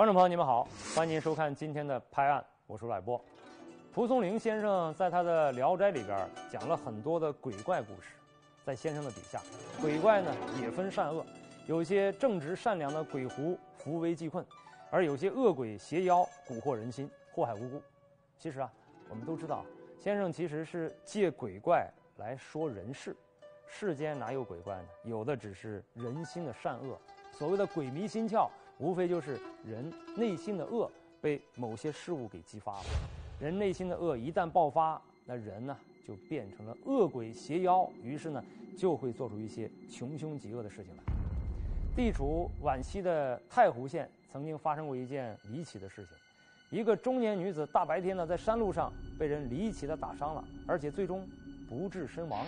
观众朋友，你们好，欢迎您收看今天的拍案，我是赖波。蒲松龄先生在他的《聊斋》里边讲了很多的鬼怪故事，在先生的笔下，鬼怪呢也分善恶，有些正直善良的鬼狐扶危济困，而有些恶鬼邪妖蛊惑人心，祸害无辜。其实啊，我们都知道，先生其实是借鬼怪来说人事，世间哪有鬼怪呢？有的只是人心的善恶。所谓的鬼迷心窍。无非就是人内心的恶被某些事物给激发了，人内心的恶一旦爆发，那人呢就变成了恶鬼邪妖，于是呢就会做出一些穷凶极恶的事情来。地处皖西的太湖县曾经发生过一件离奇的事情，一个中年女子大白天呢在山路上被人离奇的打伤了，而且最终不治身亡。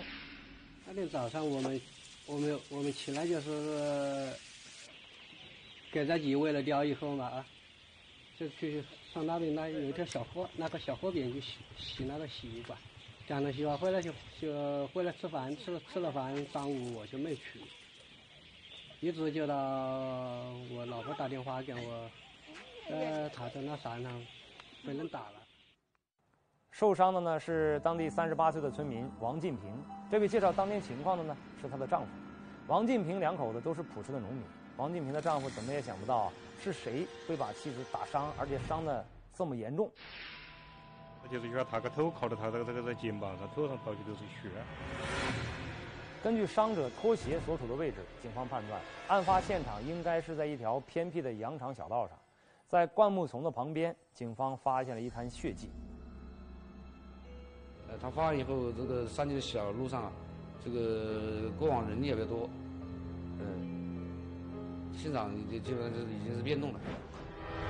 那天早上我们我们我们起来就是。给自己喂了貂以后嘛啊，就去上那边那有一条小河，那个小河边去洗洗那个洗衣管，讲了洗完回来就就回来吃饭，吃了吃了饭，上午我就没去，一直就到我老婆打电话给我，呃，他在那山上被人打了。受伤的呢是当地三十八岁的村民王进平，这位介绍当天情况的呢是她的丈夫，王进平两口子都是朴实的农民。王进平的丈夫怎么也想不到是谁会把妻子打伤，而且伤的这么严重。就是说他个头靠着他这个这个在肩膀上，头上到处都是血。根据伤者拖鞋所处的位置，警方判断案发现场应该是在一条偏僻的羊肠小道上，在灌木丛的旁边，警方发现了一滩血迹。呃，他发完以后，这个山间的小路上啊，这个过往人也比较多，嗯。现场就基本上就是已经是变动了。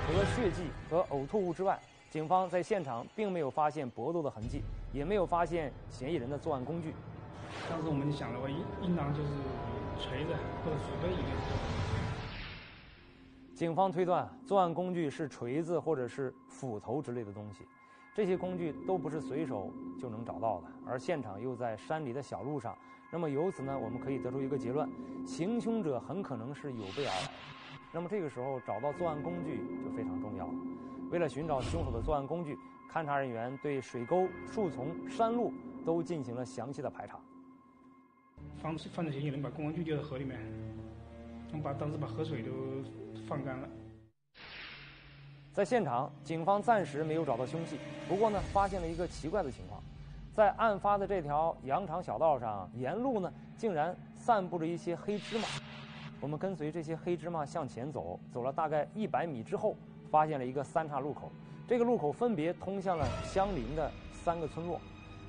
除了血迹和呕吐物之外，警方在现场并没有发现搏斗的痕迹，也没有发现嫌疑人的作案工具。当时我们就想的话，应应当就是锤子或者斧头一类。警方推断，作案工具是锤子或者是斧头之类的东西。这些工具都不是随手就能找到的，而现场又在山里的小路上。那么由此呢，我们可以得出一个结论：行凶者很可能是有备而来。那么这个时候找到作案工具就非常重要了。为了寻找凶手的作案工具，勘查人员对水沟、树丛、山路都进行了详细的排查。犯犯罪嫌疑人把公安具丢在河里面，我们把当时把河水都放干了。在现场，警方暂时没有找到凶器，不过呢，发现了一个奇怪的情况。在案发的这条羊肠小道上，沿路呢竟然散布着一些黑芝麻。我们跟随这些黑芝麻向前走，走了大概一百米之后，发现了一个三岔路口。这个路口分别通向了相邻的三个村落，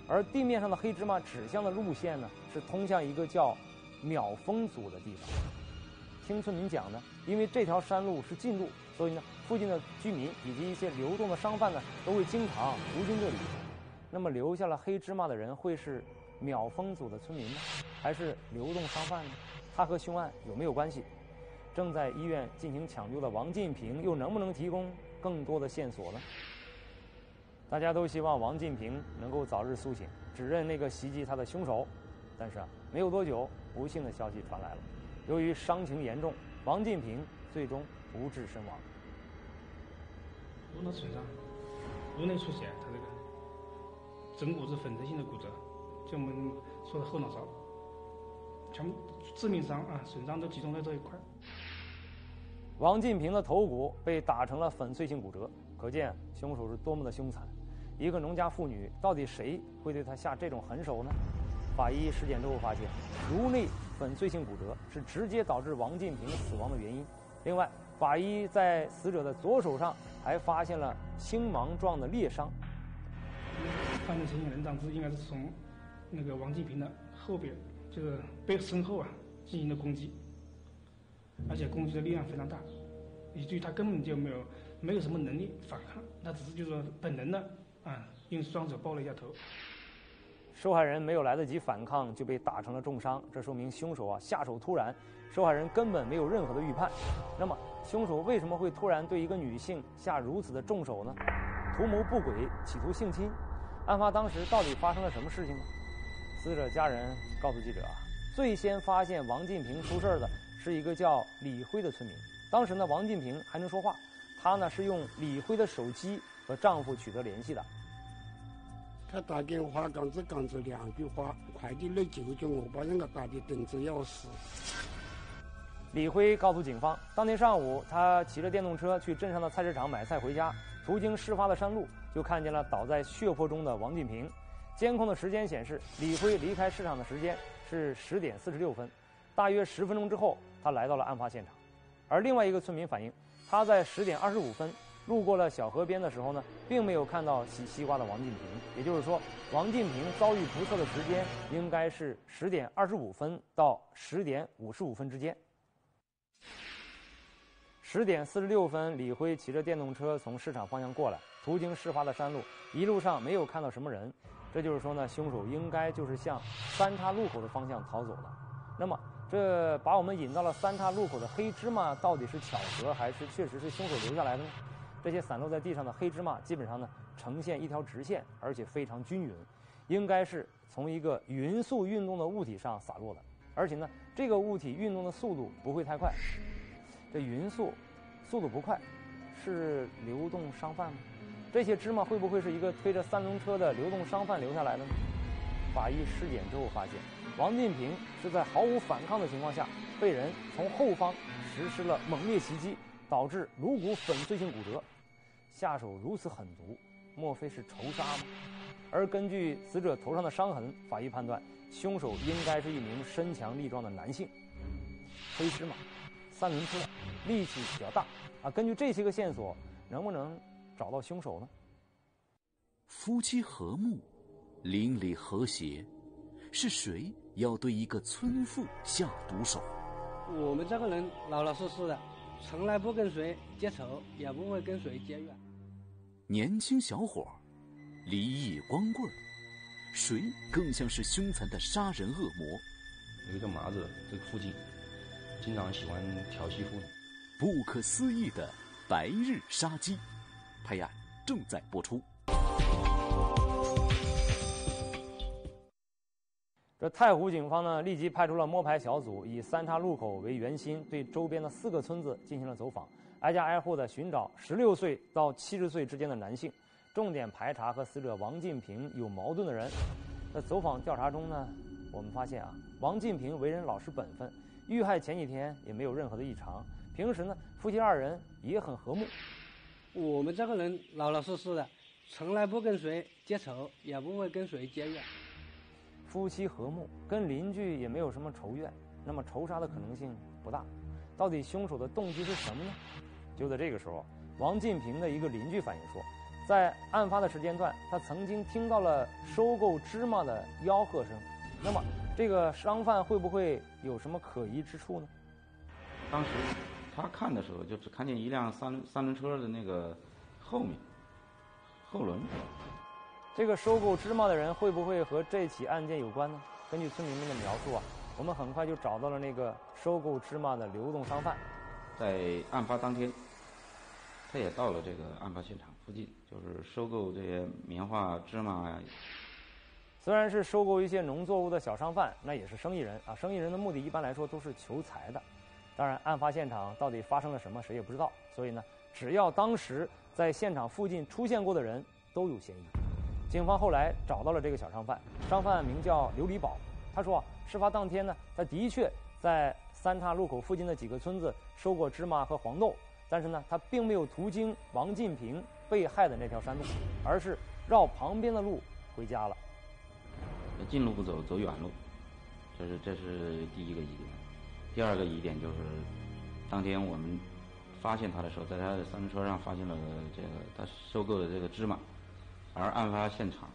而地面上的黑芝麻指向的路线呢，是通向一个叫秒峰组的地方。听村民讲呢，因为这条山路是近路，所以呢，附近的居民以及一些流动的商贩呢，都会经常途经这里。那么留下了黑芝麻的人会是秒峰族的村民吗？还是流动商贩呢？他和凶案有没有关系？正在医院进行抢救的王进平又能不能提供更多的线索呢？大家都希望王进平能够早日苏醒，指认那个袭击他的凶手。但是啊，没有多久，不幸的消息传来了：由于伤情严重，王进平最终不治身亡。颅脑损伤，颅内出血，他这个。枕骨是粉碎性的骨折，就我们说的后脑勺，全部致命伤啊，损伤都集中在这一块。王进平的头骨被打成了粉碎性骨折，可见凶手是多么的凶残。一个农家妇女，到底谁会对他下这种狠手呢？法医尸检之后发现，颅内粉碎性骨折是直接导致王进平死亡的原因。另外，法医在死者的左手上还发现了青芒状的裂伤。犯罪嫌疑人当时应该是从那个王进平的后边，就是背身后啊进行的攻击，而且攻击的力量非常大，以至于他根本就没有没有什么能力反抗，他只是就是说本能的啊用双手抱了一下头。受害人没有来得及反抗就被打成了重伤，这说明凶手啊下手突然，受害人根本没有任何的预判。那么凶手为什么会突然对一个女性下如此的重手呢？图谋不轨，企图性侵。案发当时到底发生了什么事情呢？死者家人告诉记者啊，最先发现王进平出事的是一个叫李辉的村民。当时呢，王进平还能说话，他呢是用李辉的手机和丈夫取得联系的。他打电话刚只讲着两句话：“快点来救救我把人家打的等着要死。”李辉告诉警方，当天上午他骑着电动车去镇上的菜市场买菜回家，途经事发的山路，就看见了倒在血泊中的王进平。监控的时间显示，李辉离开市场的时间是十点四十六分，大约十分钟之后，他来到了案发现场。而另外一个村民反映，他在十点二十五分路过了小河边的时候呢，并没有看到洗西瓜的王进平。也就是说，王进平遭遇不测的时间应该是十点二十五分到十点五十五分之间。十点四十六分，李辉骑着电动车从市场方向过来，途经事发的山路，一路上没有看到什么人。这就是说呢，凶手应该就是向三岔路口的方向逃走了。那么，这把我们引到了三岔路口的黑芝麻，到底是巧合还是确实是凶手留下来的呢？这些散落在地上的黑芝麻，基本上呢呈现一条直线，而且非常均匀，应该是从一个匀速运动的物体上洒落的。而且呢，这个物体运动的速度不会太快。这匀速，速度不快，是流动商贩吗？这些芝麻会不会是一个推着三轮车的流动商贩留下来的呢？法医尸检之后发现，王进平是在毫无反抗的情况下，被人从后方实施了猛烈袭击，导致颅骨粉碎性骨折。下手如此狠毒，莫非是仇杀吗？而根据死者头上的伤痕，法医判断，凶手应该是一名身强力壮的男性。黑芝麻。三轮车，力气比较大啊！根据这些个线索，能不能找到凶手呢？夫妻和睦，邻里和谐，是谁要对一个村妇下毒手？我们这个人老老实实的，从来不跟谁结仇，也不会跟谁结怨。年轻小伙，离异光棍，谁更像是凶残的杀人恶魔？有一个麻子，这个附近。经常喜欢调戏妇女。不可思议的白日杀机，拍案正在播出。这太湖警方呢，立即派出了摸排小组，以三岔路口为圆心，对周边的四个村子进行了走访，挨家挨户的寻找十六岁到七十岁之间的男性，重点排查和死者王进平有矛盾的人。在走访调查中呢，我们发现啊，王进平为人老实本分。遇害前几天也没有任何的异常，平时呢夫妻二人也很和睦。我们这个人老老实实的，从来不跟谁结仇，也不会跟谁结怨。夫妻和睦，跟邻居也没有什么仇怨，那么仇杀的可能性不大。到底凶手的动机是什么呢？就在这个时候，王进平的一个邻居反映说，在案发的时间段，他曾经听到了收购芝麻的吆喝声。那么。这个商贩会不会有什么可疑之处呢？当时他看的时候，就只看见一辆三三轮车的那个后面后轮。这个收购芝麻的人会不会和这起案件有关呢？根据村民们的描述啊，我们很快就找到了那个收购芝麻的流动商贩。在案发当天，他也到了这个案发现场附近，就是收购这些棉花、芝麻。虽然是收购一些农作物的小商贩，那也是生意人啊。生意人的目的一般来说都是求财的。当然，案发现场到底发生了什么，谁也不知道。所以呢，只要当时在现场附近出现过的人都有嫌疑。警方后来找到了这个小商贩，商贩名叫刘礼宝。他说啊，事发当天呢，他的确在三岔路口附近的几个村子收过芝麻和黄豆，但是呢，他并没有途经王进平被害的那条山路，而是绕旁边的路回家了。近路不走，走远路，这是这是第一个疑点。第二个疑点就是，当天我们发现他的时候，在他的三轮车上发现了这个他收购的这个芝麻，而案发现场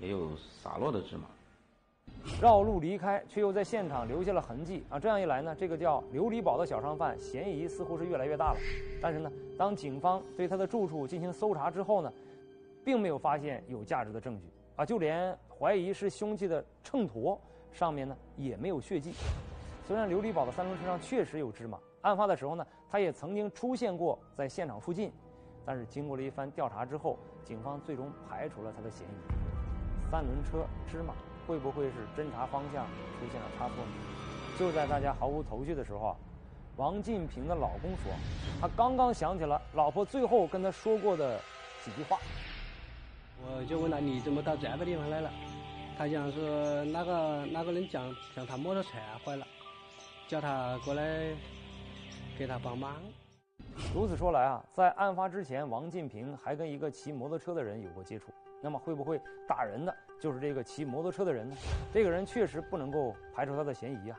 也有洒落的芝麻。绕路离开，却又在现场留下了痕迹啊！这样一来呢，这个叫刘礼宝的小商贩嫌疑似乎是越来越大了。但是呢，当警方对他的住处进行搜查之后呢，并没有发现有价值的证据。啊，就连怀疑是凶器的秤砣上面呢也没有血迹。虽然刘礼宝的三轮车上确实有芝麻，案发的时候呢，他也曾经出现过在现场附近，但是经过了一番调查之后，警方最终排除了他的嫌疑。三轮车芝麻会不会是侦查方向出现了差错呢？就在大家毫无头绪的时候啊，王进平的老公说，他刚刚想起了老婆最后跟他说过的几句话。我就问他你怎么到这个地方来了？他讲是那个那个人讲讲他摩托车坏了，叫他过来给他帮忙。如此说来啊，在案发之前，王进平还跟一个骑摩托车的人有过接触。那么会不会打人的就是这个骑摩托车的人呢？这个人确实不能够排除他的嫌疑啊。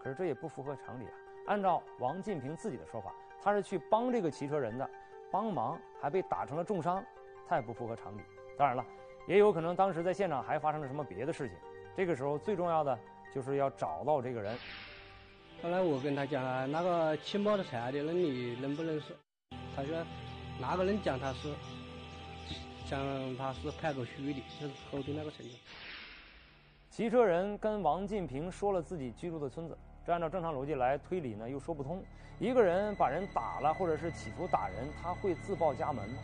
可是这也不符合常理啊。按照王进平自己的说法，他是去帮这个骑车人的，帮忙还被打成了重伤，太不符合常理。当然了，也有可能当时在现场还发生了什么别的事情。这个时候最重要的就是要找到这个人。后来我跟他讲了，那个骑摩托车的人你认不认识？他说那个人讲他是。像他是拍过虚的，就是后头那个村子。骑车人跟王进平说了自己居住的村子，这按照正常逻辑来推理呢，又说不通。一个人把人打了，或者是企图打人，他会自报家门吗？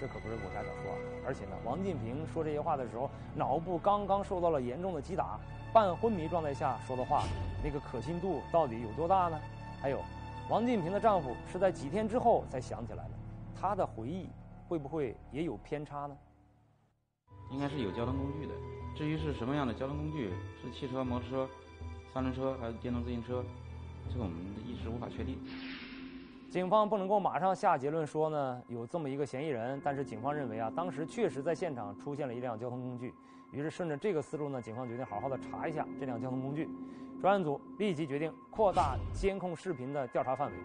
这可不是武侠小说啊！而且呢，王进平说这些话的时候，脑部刚刚受到了严重的击打，半昏迷状态下说的话，那个可信度到底有多大呢？还有，王进平的丈夫是在几天之后才想起来的，他的回忆。会不会也有偏差呢？应该是有交通工具的。至于是什么样的交通工具，是汽车、摩托车、三轮车还是电动自行车，这个我们一直无法确定。警方不能够马上下结论说呢有这么一个嫌疑人，但是警方认为啊，当时确实在现场出现了一辆交通工具。于是顺着这个思路呢，警方决定好好的查一下这辆交通工具。专案组立即决定扩大监控视频的调查范围。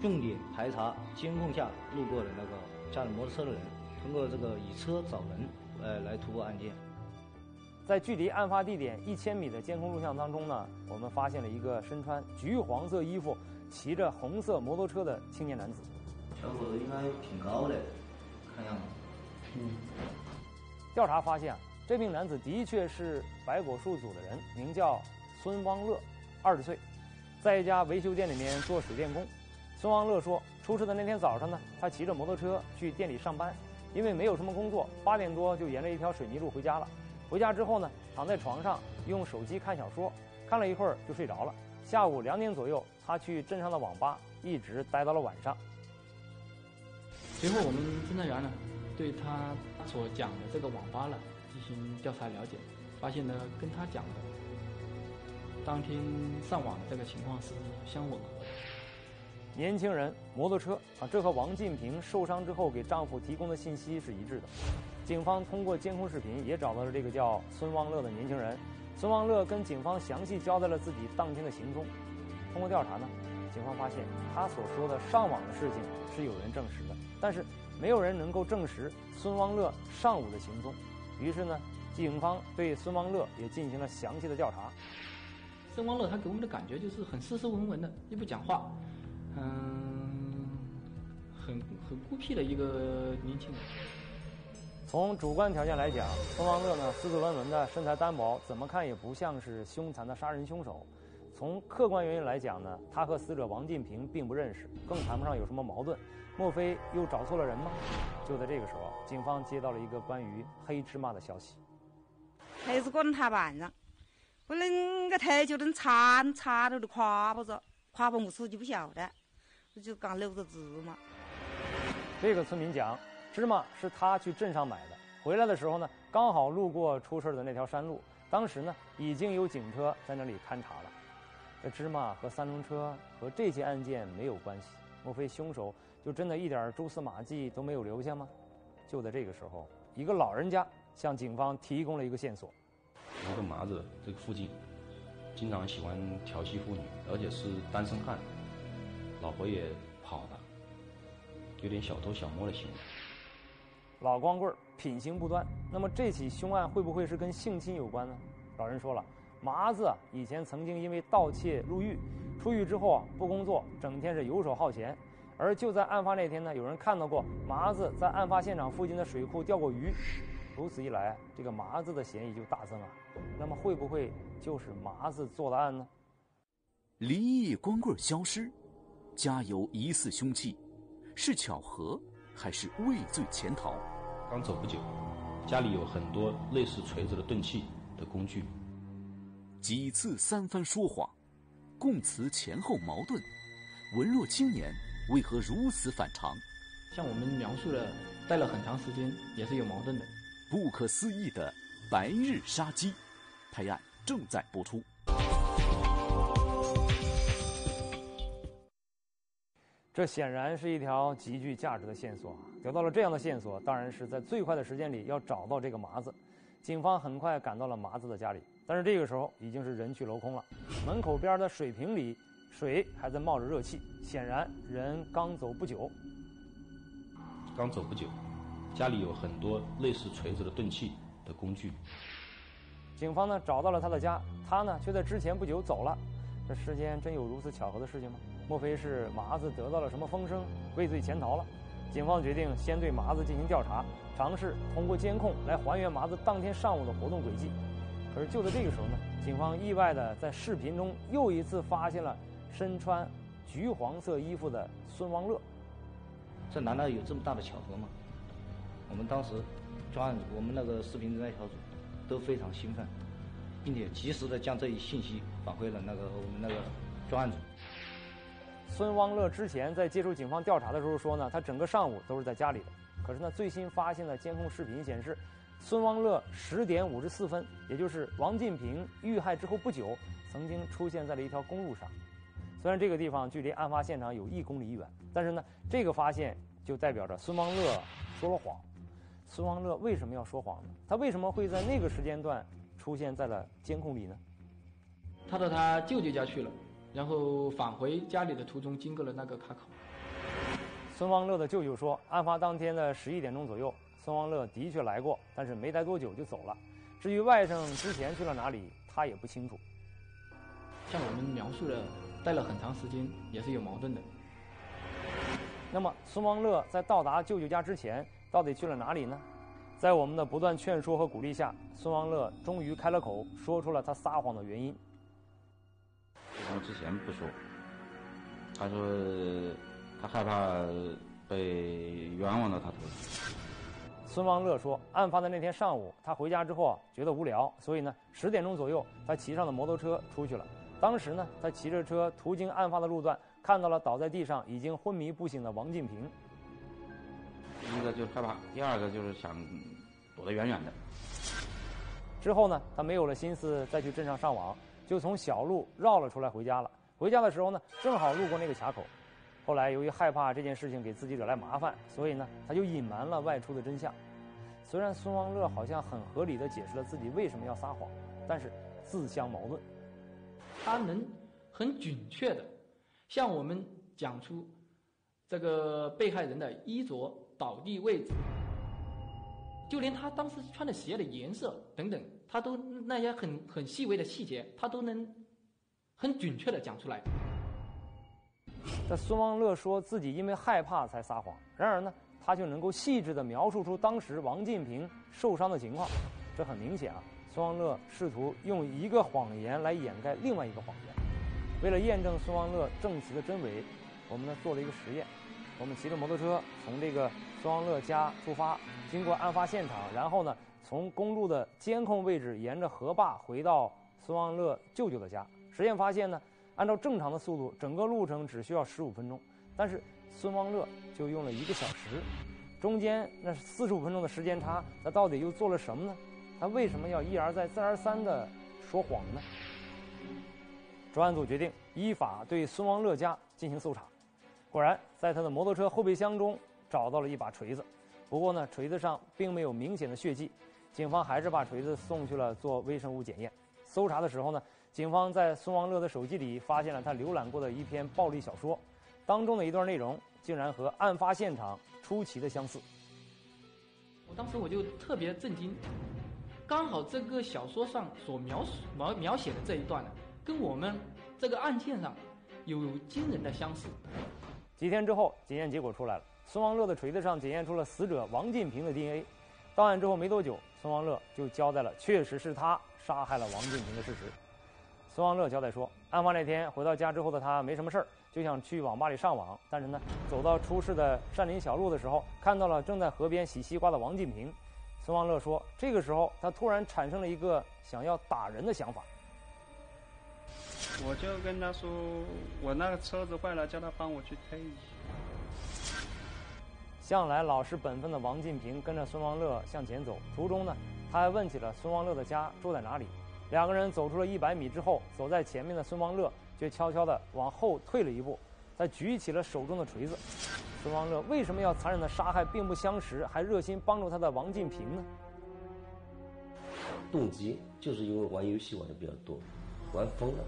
重点排查监控下路过的那个驾驶摩托车的人，通过这个以车找人，呃，来突破案件。在距离案发地点一千米的监控录像当中呢，我们发现了一个身穿橘黄色衣服、骑着红色摩托车的青年男子。小伙子应该挺高的，看样子。嗯。调查发现，这名男子的确是白果树组的人，名叫孙汪乐，二十岁，在一家维修店里面做水电工。孙汪乐说，出事的那天早上呢，他骑着摩托车去店里上班，因为没有什么工作，八点多就沿着一条水泥路回家了。回家之后呢，躺在床上用手机看小说，看了一会儿就睡着了。下午两点左右，他去镇上的网吧，一直待到了晚上。随后，我们侦查员呢，对他所讲的这个网吧呢进行调查了解，发现呢，跟他讲的当天上网的这个情况是相吻合的。年轻人，摩托车啊，这和王进平受伤之后给丈夫提供的信息是一致的。警方通过监控视频也找到了这个叫孙旺乐的年轻人。孙旺乐跟警方详细交代了自己当天的行踪。通过调查呢，警方发现他所说的上网的事情是有人证实的，但是没有人能够证实孙汪乐上午的行踪。于是呢，警方对孙汪乐也进行了详细的调查。孙汪乐他给我们的感觉就是很斯斯文文的，又不讲话。嗯，很很孤僻的一个年轻人。从主观条件来讲，孙汪乐呢斯斯文文的，身材单薄，怎么看也不像是凶残的杀人凶手。从客观原因来讲呢，他和死者王进平并不认识，更谈不上有什么矛盾。莫非又找错了人吗？就在这个时候，警方接到了一个关于黑芝麻的消息。黑是滚他办上，不能个头就能铲铲到的垮不着，垮不木事就不晓得。就刚留着芝麻。这个村民讲，芝麻是他去镇上买的，回来的时候呢，刚好路过出事的那条山路，当时呢，已经有警车在那里勘察了。这芝麻和三轮车和这起案件没有关系，莫非凶手就真的一点蛛丝马迹都没有留下吗？就在这个时候，一个老人家向警方提供了一个线索。一个麻子这个附近，经常喜欢调戏妇女，而且是单身汉。老婆也跑了，有点小偷小摸的行为。老光棍品行不端，那么这起凶案会不会是跟性侵有关呢？老人说了，麻子以前曾经因为盗窃入狱，出狱之后啊不工作，整天是游手好闲。而就在案发那天呢，有人看到过麻子在案发现场附近的水库钓过鱼。如此一来，这个麻子的嫌疑就大增了。那么会不会就是麻子做的案呢？离异光棍消失。家有疑似凶器，是巧合还是畏罪潜逃？刚走不久，家里有很多类似锤子的钝器的工具。几次三番说谎，供词前后矛盾？文弱青年为何如此反常？像我们描述的，待了很长时间，也是有矛盾的。不可思议的白日杀鸡，拍案正在播出。这显然是一条极具价值的线索啊！得到了这样的线索，当然是在最快的时间里要找到这个麻子。警方很快赶到了麻子的家里，但是这个时候已经是人去楼空了。门口边的水瓶里水还在冒着热气，显然人刚走不久。刚走不久，家里有很多类似锤子的钝器的工具。警方呢找到了他的家，他呢却在之前不久走了。这世间真有如此巧合的事情吗？莫非是麻子得到了什么风声，畏罪潜逃了？警方决定先对麻子进行调查，尝试通过监控来还原麻子当天上午的活动轨迹。可是就在这个时候呢，警方意外的在视频中又一次发现了身穿橘黄色衣服的孙王乐。这难道有这么大的巧合吗？我们当时专案组，我们那个视频侦查小组都非常兴奋，并且及时的将这一信息反馈了那个我们那个专案组。孙汪乐之前在接受警方调查的时候说呢，他整个上午都是在家里的。可是呢，最新发现的监控视频显示，孙汪乐十点五十四分，也就是王进平遇害之后不久，曾经出现在了一条公路上。虽然这个地方距离案发现场有一公里远，但是呢，这个发现就代表着孙汪乐说了谎。孙汪乐为什么要说谎呢？他为什么会在那个时间段出现在了监控里呢？他到他舅舅家去了。然后返回家里的途中，经过了那个卡口。孙汪乐的舅舅说，案发当天的十一点钟左右，孙汪乐的确来过，但是没待多久就走了。至于外甥之前去了哪里，他也不清楚。像我们描述的，待了很长时间，也是有矛盾的。那么，孙王乐在到达舅舅家之前，到底去了哪里呢？在我们的不断劝说和鼓励下，孙王乐终于开了口，说出了他撒谎的原因。他之前不说，他说他害怕被冤枉到他头上。孙王乐说，案发的那天上午，他回家之后啊，觉得无聊，所以呢，十点钟左右，他骑上了摩托车出去了。当时呢，他骑着车途经案发的路段，看到了倒在地上已经昏迷不醒的王进平。第一个就是害怕，第二个就是想躲得远远的。之后呢，他没有了心思再去镇上上网。就从小路绕了出来回家了。回家的时候呢，正好路过那个卡口。后来由于害怕这件事情给自己惹来麻烦，所以呢，他就隐瞒了外出的真相。虽然孙王乐好像很合理的解释了自己为什么要撒谎，但是自相矛盾。他能很准确的向我们讲出这个被害人的衣着、倒地位置，就连他当时穿的鞋的颜色等等。他都那些很很细微的细节，他都能很准确的讲出来。这孙旺乐说自己因为害怕才撒谎，然而呢，他就能够细致的描述出当时王进平受伤的情况。这很明显啊，孙旺乐试图用一个谎言来掩盖另外一个谎言。为了验证孙旺乐证词的真伪，我们呢做了一个实验。我们骑着摩托车从这个孙旺乐家出发，经过案发现场，然后呢。从公路的监控位置沿着河坝回到孙旺乐舅舅的家，实验发现呢，按照正常的速度，整个路程只需要十五分钟，但是孙旺乐就用了一个小时，中间那四十五分钟的时间差，他到底又做了什么呢？他为什么要一而再再而三的说谎呢？专案组决定依法对孙王乐家进行搜查，果然在他的摩托车后备箱中找到了一把锤子，不过呢，锤子上并没有明显的血迹。警方还是把锤子送去了做微生物检验。搜查的时候呢，警方在孙王乐的手机里发现了他浏览过的一篇暴力小说，当中的一段内容竟然和案发现场出奇的相似。我当时我就特别震惊，刚好这个小说上所描述描描写的这一段呢，跟我们这个案件上有惊人的相似。几天之后，检验结果出来了，孙王乐的锤子上检验出了死者王进平的 DNA。到案之后没多久。孙王乐就交代了，确实是他杀害了王进平的事实。孙王乐交代说，案发那天回到家之后的他没什么事儿，就想去网吧里上网。但是呢，走到出事的山林小路的时候，看到了正在河边洗西瓜的王进平。孙王乐说，这个时候他突然产生了一个想要打人的想法。我就跟他说，我那个车子坏了，叫他帮我去推一下。向来老实本分的王进平跟着孙王乐向前走，途中呢，他还问起了孙王乐的家住在哪里。两个人走出了一百米之后，走在前面的孙王乐却悄悄地往后退了一步，再举起了手中的锤子。孙王乐为什么要残忍地杀害并不相识还热心帮助他的王进平呢？动机就是因为玩游戏玩的比较多，玩疯了。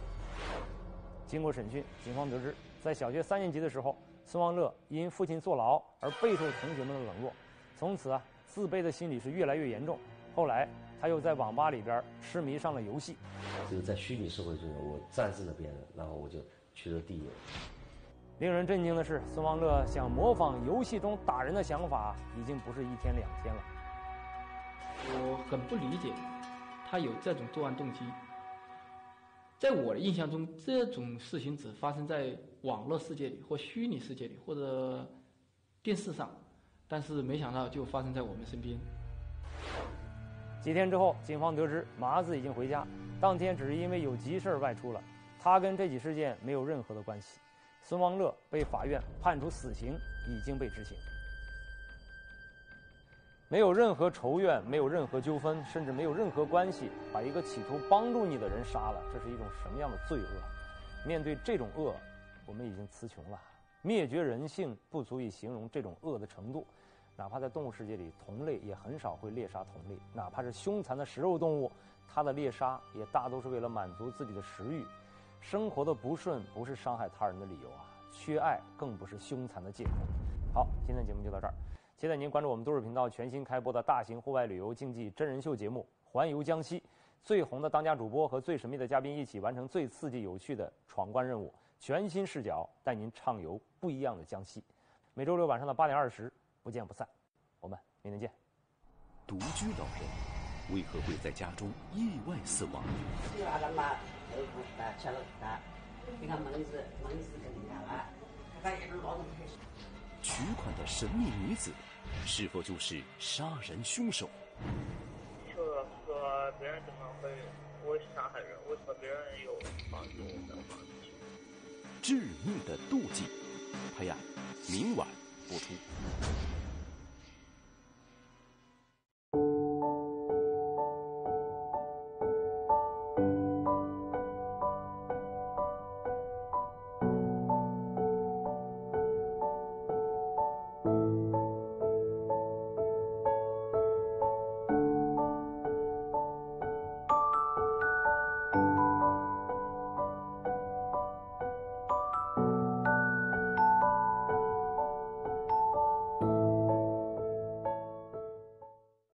经过审讯，警方得知，在小学三年级的时候，孙王乐因父亲坐牢而备受同学们的冷落，从此啊，自卑的心理是越来越严重。后来，他又在网吧里边痴迷上了游戏。就是在虚拟社会中，我战胜了别人，然后我就取得第一。令人震惊的是，孙王乐想模仿游戏中打人的想法，已经不是一天两天了。我很不理解，他有这种作案动机。在我的印象中，这种事情只发生在网络世界里，或虚拟世界里，或者电视上，但是没想到就发生在我们身边。几天之后，警方得知麻子已经回家，当天只是因为有急事外出了，他跟这起事件没有任何的关系。孙王乐被法院判处死刑，已经被执行。没有任何仇怨，没有任何纠纷，甚至没有任何关系，把一个企图帮助你的人杀了，这是一种什么样的罪恶？面对这种恶，我们已经词穷了。灭绝人性不足以形容这种恶的程度。哪怕在动物世界里，同类也很少会猎杀同类。哪怕是凶残的食肉动物，它的猎杀也大都是为了满足自己的食欲。生活的不顺不是伤害他人的理由啊，缺爱更不是凶残的借口。好，今天节目就到这儿。期待您关注我们都市频道全新开播的大型户外旅游竞技真人秀节目《环游江西》，最红的当家主播和最神秘的嘉宾一起完成最刺激有趣的闯关任务，全新视角带您畅游不一样的江西。每周六晚上的八点二十，不见不散。我们明天见。独居老人为何会在家中意外死亡？取款的神秘女子，是否就是杀人凶手？就说别人怎么会会杀害人？为什么别人有房子的房子？致命的妒忌，拍案，明晚播出。